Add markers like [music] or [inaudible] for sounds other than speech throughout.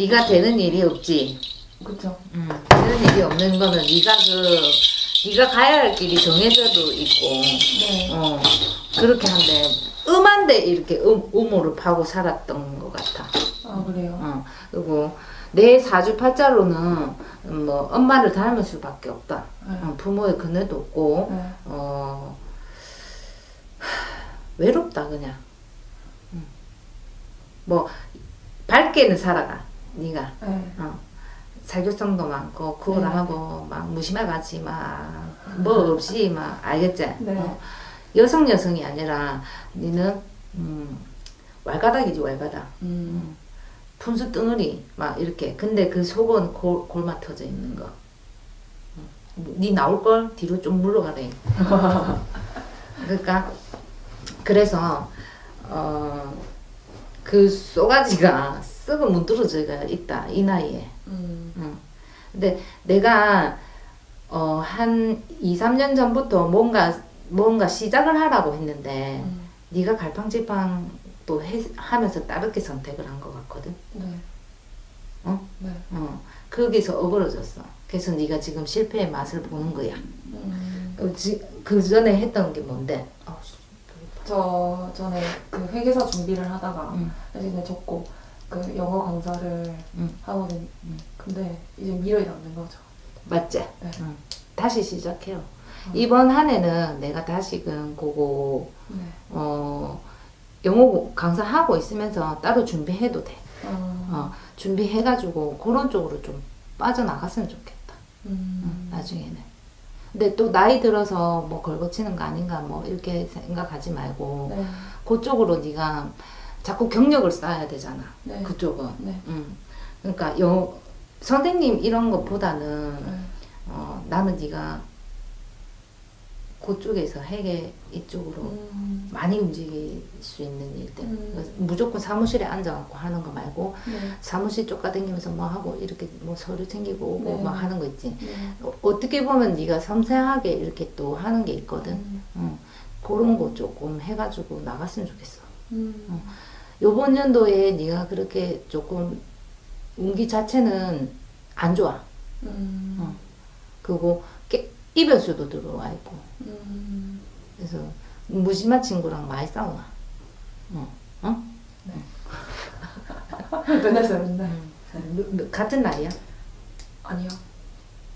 네가 되는 일이 없지. 그쵸. 음, 되는 일이 없는 거는 네가 그 네가 가야 할 길이 정해져도 있고 네. 어 그렇게 한데 음한데 이렇게 음, 음모를 파고 살았던 것 같아. 아, 그래요? 어 그리고 내 사주팔자로는 뭐 엄마를 닮을 수밖에 없다. 네. 어, 부모의 그늘도 없고 네. 어 하, 외롭다 그냥. 음. 뭐 밝게는 살아가 네가. 네. 어. 사교성도 많고 그걸 네. 하고 막 무심해가지 막뭐 없이 막 알겠지? 네. 어. 여성 여성이 아니라 니는 음, 왈가닥이지 왈가닥 음. 분수 덩어리 막 이렇게 근데 그 속은 골, 골마 터져 있는 거. 음. 니 나올 걸 뒤로 좀 물러가래. [laughs] 그러니까 그래서 어 그 쏘가지가 썩어 문드러져가 있다 이 나이에. 음. 응. 근데 내가 어, 한 2, 3년 전부터 뭔가 뭔가 시작을 하라고 했는데 음. 네가 갈팡질팡 또 해, 하면서 다르게 선택을 한 것 같거든. 네. 어? 네. 어. 거기서 어그러졌어. 그래서 네가 지금 실패의 맛을 보는 거야. 음. 어, 지, 그 전에 했던 게 뭔데? 어, 씨, 저 전에 그 회계사 준비를 하다가 응. 사실 접고 그 영어 강사를 응. 하거든요. 응. 근데 이제 미련이 남는 거죠. 맞지? 네. 응. 다시 시작해요. 이번 한 해는 내가 다시금 그거 네. 어, 영어 강사 하고 있으면서 따로 준비해도 돼. 어. 어, 준비해가지고 그런 쪽으로 좀 빠져나갔으면 좋겠다. 음. 응, 나중에는. 근데 또 나이 들어서 뭐 걸거치는 거 아닌가 뭐 이렇게 생각하지 말고 네. 그쪽으로 네가 자꾸 경력을 쌓아야 되잖아. 네. 그쪽은. 네. 응. 그러니까 영 선생님 이런 것보다는 네. 어, 나는 네가 그쪽에서 회계 이쪽으로 음. 많이 움직일 수 있는 일들. 음. 무조건 사무실에 앉아갖고 하는 거 말고 네. 사무실 쫓아다니면서 뭐 하고 이렇게 뭐 서류 챙기고 오고 네. 막 하는 거 있지. 네. 어, 어떻게 보면 네가 섬세하게 이렇게 또 하는 게 있거든. 음. 응. 그런 거 조금 해가지고 나갔으면 좋겠어. 음. 요번 연도에 네가 그렇게 조금 운기 자체는 안 좋아. 음. 어. 그리고 깨, 이별수도 들어와 있고. 음. 그래서 무심한 친구랑 많이 싸우나. 어? 어? [laughs] 맨날 써요, 맨날. 누- 누- 같은 나이야? 아니요.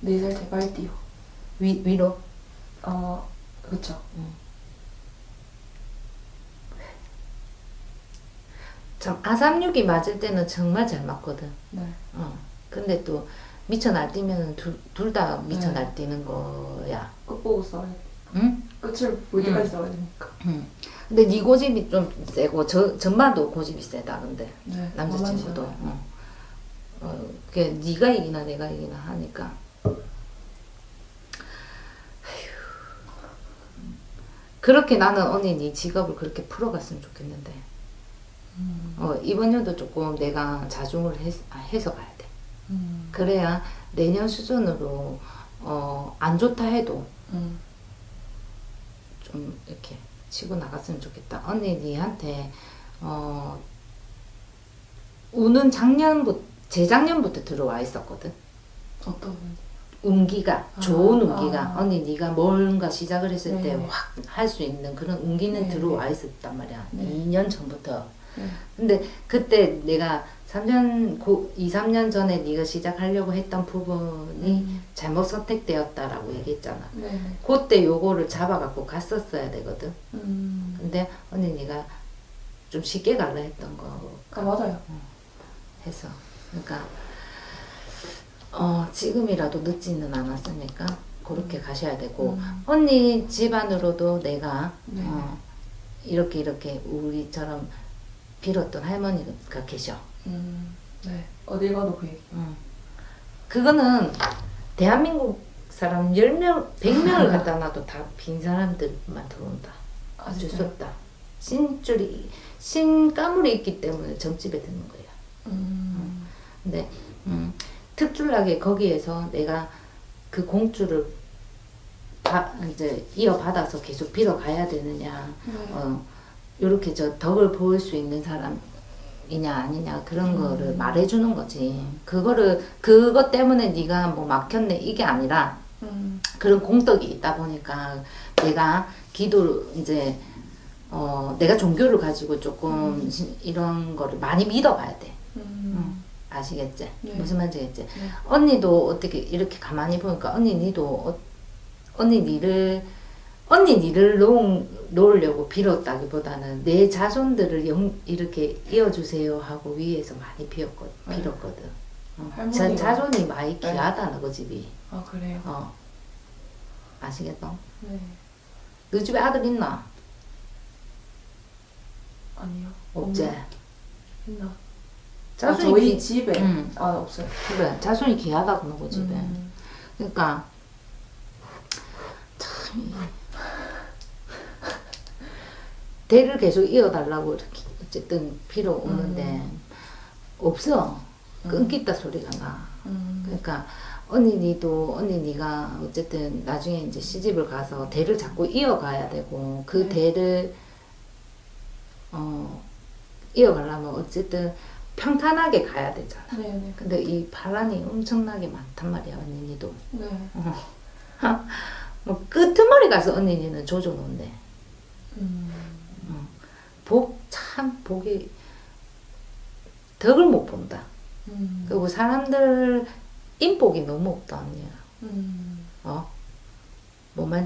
네살 대발띠요. 위, 위로? 어, 그쵸. 참 아삼육이 맞을 때는 정말 잘 맞거든. 네. 어. 근데 또 미쳐 날뛰면 둘 다 미쳐 네. 날뛰는 거야. 끝 보고 싸워야 돼. 응? 끝을 볼 때까지 싸워야 되니까. 응. 근데 네 고집이 좀 세고 저 전반도 고집이 세다. 근데 네. 남자친구도. 어. 어, 그게 네가 이기나 내가 이기나 하니까. 그렇게 나는 언니 네 직업을 그렇게 풀어갔으면 좋겠는데 음. 어, 이번 년도 조금 내가 자중을 해, 해서 가야 돼. 음. 그래야 내년 수준으로 어, 안 좋다 해도 음. 좀 이렇게 치고 나갔으면 좋겠다. 언니 니한테 어, 우는 작년부터 재작년부터 들어와 있었거든. 어떤 분? 운기가 아, 좋은 운기가 아. 언니 네가 뭔가 시작을 했을 네. 때확 할 수 있는 그런 운기는 네. 들어와 있었단 말이야. 네. 2년 전부터. 네. 근데 그때 내가 3년 고 2, 3년 전에 네가 시작하려고 했던 부분이 음. 잘못 선택되었다라고 얘기했잖아. 네. 그때 요거를 잡아갖고 갔었어야 되거든. 음. 근데 언니 네가 좀 쉽게 갈라 했던 거 아, 맞아요. 해서 그러니까 어 지금이라도 늦지는 않았으니까 그렇게 가셔야 되고 음. 언니 집안으로도 내가 네. 어, 이렇게 이렇게 우리처럼 빌었던 할머니가 계셔. 음. 네. 어딜 가도 그 얘기. 음. 그거는 대한민국 사람 10명, 100명을 갖다 놔도 다 빈 사람들만 들어온다. 아, 어쩔 수? 없다. 신줄이, 신가물이 있기 때문에 점집에 드는 거야. 음. 근데 음, 특출나게 거기에서 내가 그 공주를 바, 이제 이어받아서 계속 빌어가야 되느냐 네. 어, 요렇게 저 덕을 보일 수 있는 사람 이냐 아니냐 그런 음. 거를 말해주는 거지. 그거를 그것 때문에 네가 뭐 막혔네 이게 아니라 음. 그런 공덕이 있다 보니까 내가 기도 이제 어 내가 종교를 가지고 조금 시- 이런 거를 많이 믿어봐야 돼. 음. 아시겠지? 네. 무슨 말인지 겠지? 네. 언니도 어떻게 이렇게 가만히 보니까 언니 니도 어, 언니 니를 언니 니를 놓, 놓으려고 빌었다기보다는 내 자손들을 영, 이렇게 이어주세요 하고 위에서 많이 빌었거, 네. 빌었거든. 어. 자, 자손이 많이 네. 귀하다는 그 집이. 아 그래요. 어. 아시겠어? 네. 너 집에 아들 있나? 아니요. 없나? 있나? 아, 자손이 저희 귀- 집에 응. 아 없어요. 그래 자손이 귀하다고 집에. 음. 그러니까 참 이- 대를 계속 이어달라고 이렇게 어쨌든 필요 없는데 없어 끊기다 소리가 나. 음. 그러니까 언니 니도 언니 니가 어쨌든 나중에 이제 시집을 가서 대를 자꾸 이어가야 되고 그 네. 대를 어 이어가려면 어쨌든 평탄하게 가야 되잖아. 네네. 근데 이 반란이 엄청나게 많단 말이야 언니 니도. 네. [laughs] 뭐 끄트머리 가서 언니는 조져놓은데 음. 복 참 복이 덕을 못 본다. 음. 그리고 사람들 인복이 너무 없다 언니야. 음. 어?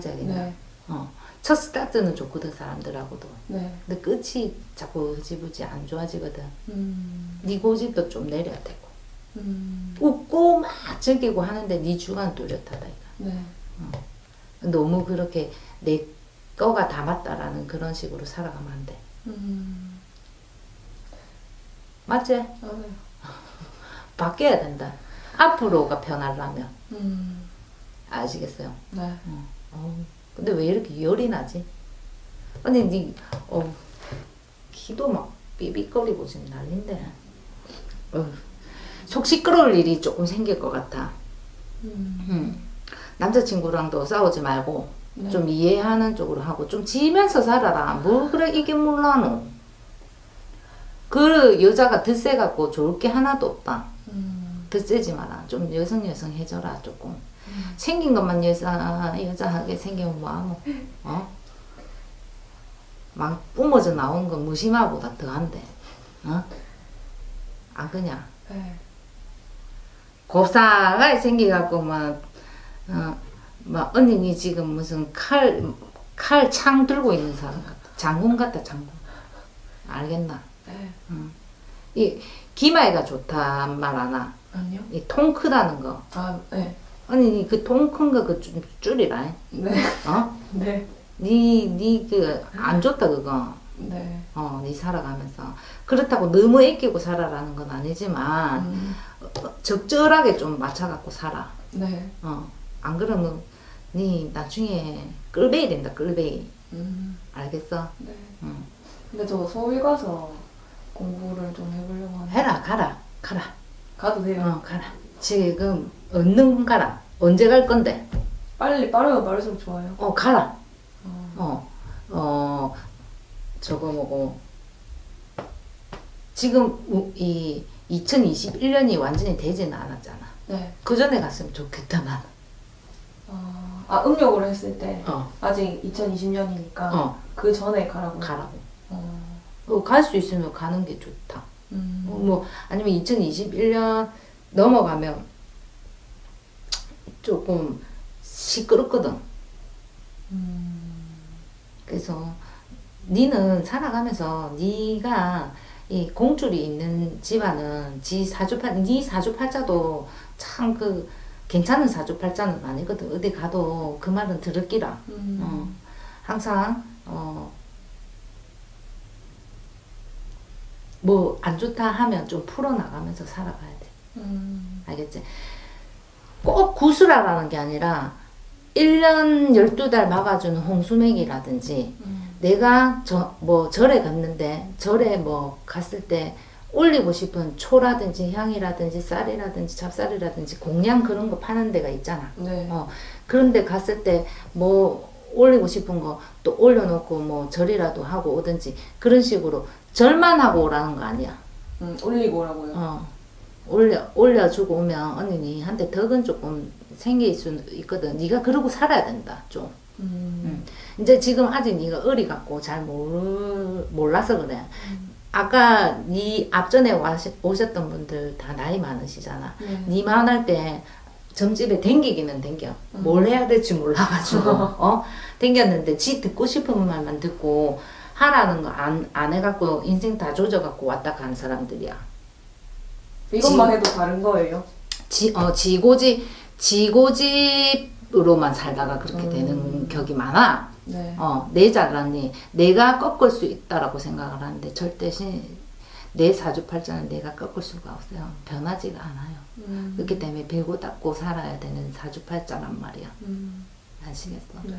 알겠나? 네. 어. 첫 스타트는 좋거든 사람들하고도. 네. 근데 끝이 자꾸 흐지부지 안 좋아지거든. 음. 네 고집도 좀 내려야 되고. 음. 웃고 막 즐기고 하는데 네 주관 뚜렷하다 이거. 네. 너무 그렇게 내 거가 다 맞다라는 그런 식으로 살아가면 안 돼. 음. 맞지? 맞아요. [laughs] 바뀌어야 된다. 앞으로가 변하려면. 음. 아시겠어요? 네. 어, 근데 왜 이렇게 열이 나지? 아니, 니, 어, 키도 막 삐삐거리고 지금 난린데. 어, 속 시끄러울 일이 조금 생길 것 같아. 음. 음. 남자친구랑도 싸우지 말고, 네. 좀 이해하는 쪽으로 하고, 좀 지면서 살아라. 뭘 그래, 이게 몰라노. 그 여자가 드세갖고 좋을 게 하나도 없다. 음. 드세지 마라. 좀 여성 여성 해줘라, 조금. 음. 생긴 것만 여자 여자하게 생기면 뭐하노? 어? 막 뿜어져 나온 건 무심화보다 더한데, 어? 아 그냥 네. 곱상하게 생겨갖고 막, 어, 막 언니니 지금 무슨 칼, 칼 창 들고 있는 사람 같아. 장군 같다 장군. 알겠나? 네. 이 기마이가 좋단 말안 하. 아니요. 이 통 크다는 거. 아 네. 언니 그통 큰 거 그 줄이라. 네. 어? [laughs] 네. 니니그 안 좋다 그거. 네. 어, 니 살아가면서 그렇다고 너무 애끼고 살아라는 건 아니지만 음. 어, 적절하게 좀 맞춰 갖고 살아. 네. 어, 안 그러면 니 나중에 끌베이 된다 끌베이. 음. 알겠어? 네. 응. 근데 저 서울 가서 공부를 좀 해보려고 하는데 해라 가라 가라. 가도 돼요? 어 가라. 지금 얻는 가라. 언제 갈 건데? 빨리 빠르면 빠를수록 좋아요. 어 가라. 어. 어, 어, 저거 뭐고, 지금 우- 이 2021년이 완전히 되지는 않았잖아. 네. 그 전에 갔으면 좋겠다, 난. 어. 아 음력으로 했을 때 어, 아직 2020년이니까 어, 그 전에 가라고. 가라고. 어. 어, 갈수 있으면 가는 게 좋다. 음. 어, 뭐, 아니면 2021년 넘어가면 조금 시끄럽거든. 음. 그래서 니는 살아가면서 니가 이 공줄이 있는 집안은 지 사주팔 니 사주팔자도 참 그 괜찮은 사주팔자는 아니거든 어디 가도 그 말은 들을기라 음. 어, 항상 어, 뭐 안 좋다 하면 좀 풀어나가면서 살아가야 돼 음. 알겠지? 꼭 구슬하라는 게 아니라 1년 12달 막아주는 홍수맥이라든지 음. 내가 저 뭐 절에 갔는데 절에 뭐 갔을 때 올리고 싶은 초라든지 향이라든지 쌀이라든지 찹쌀이라든지 공양 그런 거 파는 데가 있잖아. 네. 어 그런데 갔을 때 뭐 올리고 싶은 거 또 올려놓고 뭐 절이라도 하고 오든지 그런 식으로 절만 하고 오라는 거 아니야. 음, 올리고 오라고요. 어, 올려 올려주고 오면 언니 한테 덕은 조금 생길 수 있거든. 네가 그러고 살아야 된다 좀. 음. 이제 지금 아직 네가 어리 갖고 잘 모르 몰라서 그래. 음. 아까 네 앞전에 와시, 오셨던 분들 다 나이 많으시잖아. 네. 니만 할 때 점집에 댕기기는 댕겨. 음. 뭘 해야 될지 몰라가지고 [laughs] 어 댕겼는데 지 듣고 싶은 말만 듣고 하라는 거 안 안 해갖고 인생 다 조져갖고 왔다 간 사람들이야. 이것만 지- 해도 다른 거예요. 지, 어, 지고지, 지고집으로만 살다가 그렇게 음. 되는 격이 많아. 네. 어, 내 잘났니? 내가 꺾을 수 있다라고 생각을 하는데 절대 신, 내 사주팔자는 내가 꺾을 수가 없어요. 변하지가 않아요. 음. 그렇기 때문에 베고 닦고 살아야 되는 사주팔자란 말이야. 음. 아시겠어? 네.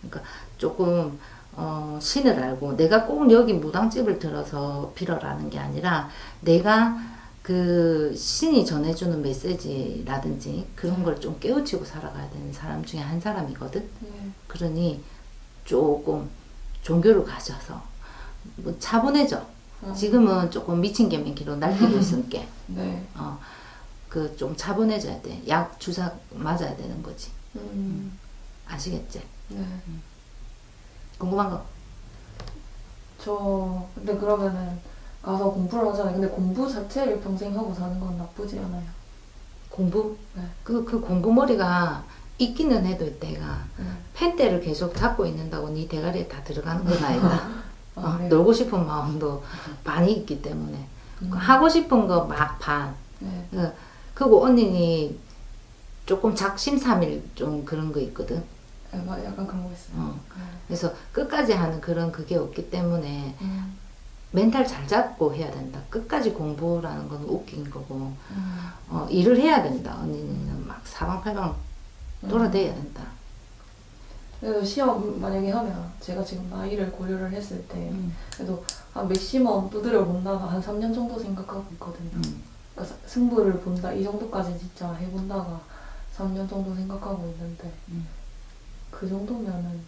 그러니까 조금 어, 신을 알고 내가 꼭 여기 무당집을 들어서 빌어라는 게 아니라 내가 그 신이 전해주는 메시지라든지 그런 걸 좀 깨우치고 살아가야 되는 사람 중에 한 사람이거든. 네. 그러니 조금 종교를 가져서 뭐 차분해져. 어. 지금은 조금 미친 개미기로 날뛰고 있으니까 네. 어, 그 좀 차분해져야 돼. 약 주사 맞아야 되는 거지. 음. 아시겠지? 네. 궁금한 거? 저 근데 그러면은 가서 공부를 하잖아요. 근데 공부 자체를 평생 하고 사는 건 나쁘지 않아요. 공부? 네. 그, 그 공부 머리가 있기는 해도 내가 네. 펜대를 계속 잡고 있는다고 네 대가리에 다 들어가는 건 아니다. 아, 어, 그래요? 놀고 싶은 마음도 많이 있기 때문에 음. 하고 싶은 거 막 반. 네. 어, 그리고 언니니 조금 작심삼일 좀 그런 거 있거든. 네, 막 약간 그런 거 있어요. 어. 네. 그래서 끝까지 하는 그런 그게 없기 때문에 음. 멘탈 잘 잡고 해야 된다. 끝까지 공부라는 건 웃긴 거고 음. 어, 일을 해야 된다. 언니는 막 사방팔방 돌아다녀야 된다. 그래서 시험 만약에 하면 제가 지금 나이를 고려를 했을 때 음. 그래도 한 맥시멈 두드려 본다가 한 3년 정도 생각하고 있거든요. 음. 그러니까 사- 승부를 본다 이 정도까지 진짜 해본다가 3년 정도 생각하고 있는데 음. 그 정도면은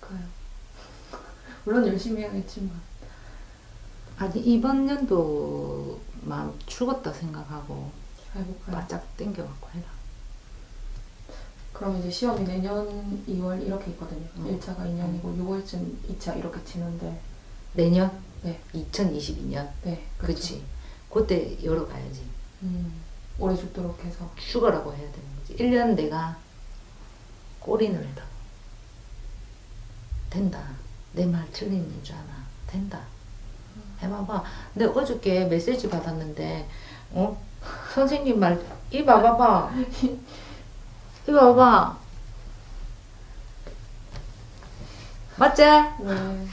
될까요? [laughs] 물론 열심히 해야겠지만 아니 이번 연도만 죽었다 생각하고 해볼까요? 바짝 땡겨갖고 해라. 그럼 이제 시험이 내년 2월 이렇게 있거든요. 음. 1차가 2년이고 6월쯤 2차 이렇게 치는데 내년? 네. 2022년. 네 그렇지. 그때 열어가야지. 음, 오래 죽도록 해서 죽어라고 해야 되는 거지. 1년 내가 꼬리를 해다. 된다. 내 말 틀리는 줄 아나. 된다. 해봐봐. 근데 어저께 메시지 받았는데, 어? 선생님 말, 이 봐봐봐. [laughs] 이 봐봐. 맞지? 네.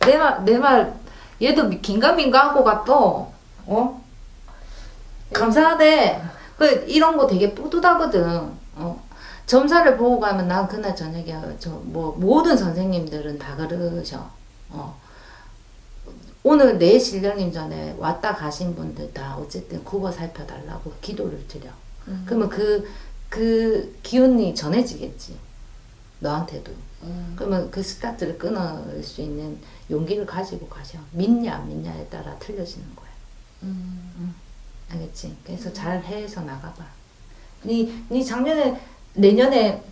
내 말, 내 말, 얘도 긴가민가 하고 갔어. 어? 감사하대. 그, 이런 거 되게 뿌듯하거든. 어. 점사를 보고 가면 난 그날 저녁에, 저, 뭐, 모든 선생님들은 다 그러셔. 어. 오늘 내 실령님 전에 왔다 가신 분들 다 어쨌든 굽어 살펴달라고 기도를 드려. 음. 그러면 그, 그 기운이 전해지겠지. 너한테도. 음. 그러면 그 스타트를 끊을 수 있는 용기를 가지고 가셔. 믿냐 안 믿냐에 따라 틀려지는 거야. 음. 알겠지? 그래서 잘 해서 나가봐. 니, 니 작년에, 내년에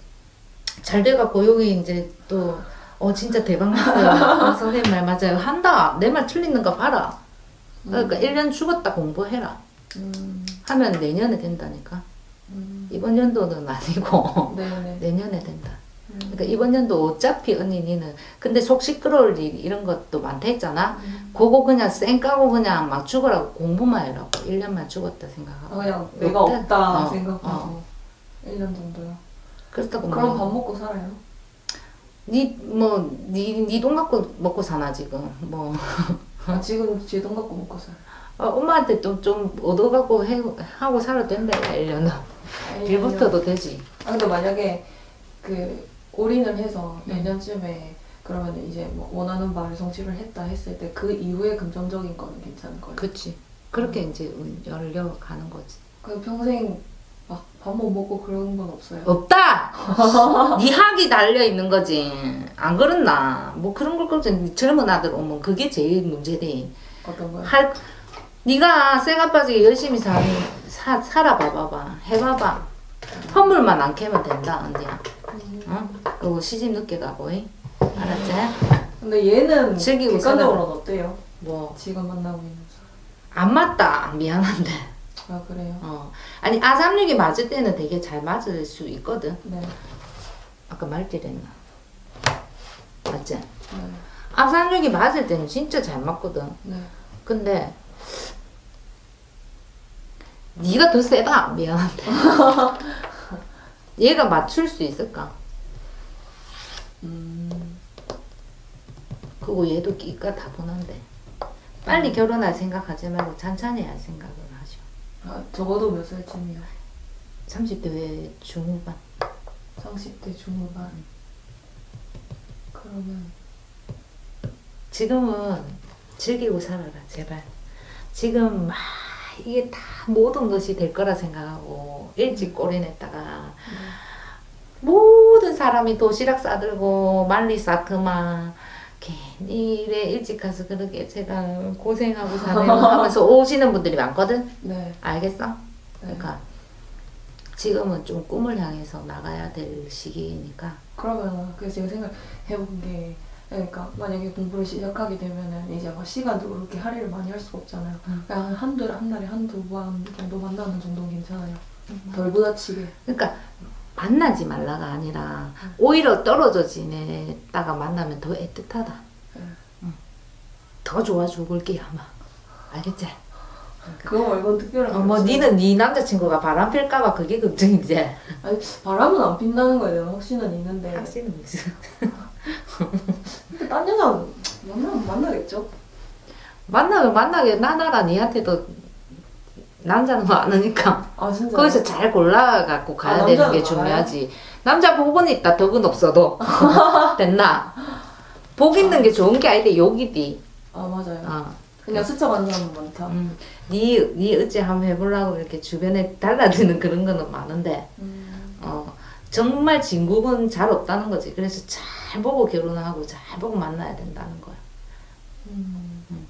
잘 돼갖고 여기 이제 또, 어, 진짜 대박 났어요. 아, [laughs] 선생님 말 맞아요. 한다. 내 말 틀리는 거 봐라. 그러니까 1년 죽었다 공부해라. 음. 하면 내년에 된다니까. 음. 이번 연도는 아니고, 네네. [laughs] 내년에 된다. 음. 그러니까 이번 연도 어차피 언니 니는 근데 속 시끄러울 일 이런 것도 많다 했잖아. 음. 그거 그냥 쌩 까고 그냥 막 죽으라고 공부만 해라고 1년만 죽었다 아, 생각하고 그냥 내가 없다? 없다 어, 생각하고 1년 정도요. 그렇다고 그럼 밥 먹고 살아요? 니뭐니니돈 갖고 먹고 사나 지금 뭐 아, 지금 제 돈 갖고 먹고 살아요. 어, 엄마한테 또좀 얻어 갖고 해, 하고 살아도 된다 1년 은 빌부터도 되지 아 근데 만약에 그 올인을 해서 음. 내년쯤에 그러면 이제 뭐 원하는 바를 성취를 했다 했을 때 그 이후에 긍정적인 거는 괜찮을 거예요. 그치 그렇게 이제 열려 가는 거지 그 평생 막 밥 못 먹고 그런 건 없어요. 없다 니 [laughs] 학이 달려 있는 거지 안 그렇나 뭐 그런 걸 걱정 젊은 아들 오면 그게 제일 문제대 어떤 거요? 할 네가 쇠가 빠지게 열심히 사, 사, 살아봐봐봐. 해봐봐. 허물만 안 캐면 된다, 언니야. 어? 그리고 시집 늦게 가고, 이. 알았지? 근데 얘는 즐기고 객관적으로는 어때요? 뭐, 지금 만나고 있는 사람. 안 맞다. 미안한데. 아 그래요? 어. 아니, 아삼육이 맞을 때는 되게 잘 맞을 수 있거든. 네. 아까 말띠랬나? 맞지? 네. 아삼육이 맞을 때는 진짜 잘 맞거든. 네. 근데, 네가 더 세다. 미안한데. [laughs] 얘가 맞출 수 있을까? 음. 그리고 얘도 끼가 다분한데 빨리 결혼할 생각하지 말고 천천히 할 생각을 하죠. 아 적어도 몇 살쯤이요? 30대 중후반. 30대 중후반. 그러면 지금은 즐기고 살아라 제발. 지금 막 이게 다 모든 것이 될 거라 생각하고 일찍 꼬리 냈다가 모든 사람이 도시락 싸들고 말리 쌓그만 괜히 이래 일찍 가서 그렇게 제가 고생하고 사네요 하면서 [laughs] 오시는 분들이 많거든. 네. 알겠어? 네. 그러니까 지금은 좀 꿈을 향해서 나가야 될 시기니까 그러면 그래서 제가 생각해본 게 그러니까 만약에 공부를 시작하게 되면은 이제 막 시간도 그렇게 할애를 많이 할 수가 없잖아요. 음. 그냥 한두 한 달에 한두 번 정도 만나는 정도는 괜찮아요. 덜 부다치게. 그러니까 만나지 말라가 아니라 오히려 떨어져 지내다가 만나면 더 애틋하다. 네. 더 좋아 죽을 게 아마. 알겠지? 그거 말고는 특별한 어, 게 뭐. 니는 네 남자친구가 바람 필까봐 그게 걱정이지. 아니 바람은 안 핀다는 거에 대한 확신은 있는데 확신은 무슨. [laughs] 근데 딴 여자 만나면 만나겠죠? 만나면 만나게 나나라 니한테도 남자는 많으니까 아 진짜. 거기서 잘 골라갖고 가야 아, 되는 게 중요하지. 남자 복은 있다 덕은 없어도 [laughs] 됐나? 복 있는 게 좋은 게 아닌데 욕이디. 아 맞아요. 어. 그냥 스쳐 가는 사람 많다. 음. 니, 니 어째 한번 해보려고 이렇게 주변에 달라드는 그런 거는 많은데 음. 어, 정말 진국은 잘 없다는 거지. 그래서 잘 보고 결혼하고 잘 보고 만나야 된다는 거야. 음.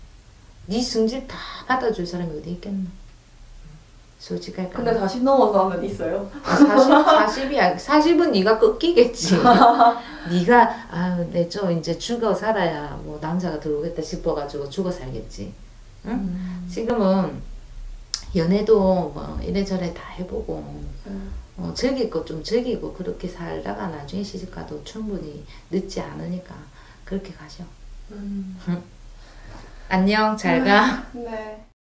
네 승질 다 받아줄 사람이 어디 있겠노? 솔직할까? 근데 40 넘어서 하면 있어요? 40, 40이야. 40은 네가 꺾이겠지. [laughs] 네가 아유 내저 이제 죽어 살아야 뭐 남자가 들어오겠다 싶어가지고 죽어 살겠지. 응? 음. 지금은 연애도 뭐 이래저래 다 해보고 음. 어, 즐길 거좀 즐기고 그렇게 살다가 나중에 시집가도 충분히 늦지 않으니까 그렇게 가죠. 음. [laughs] 안녕 잘 가. 네.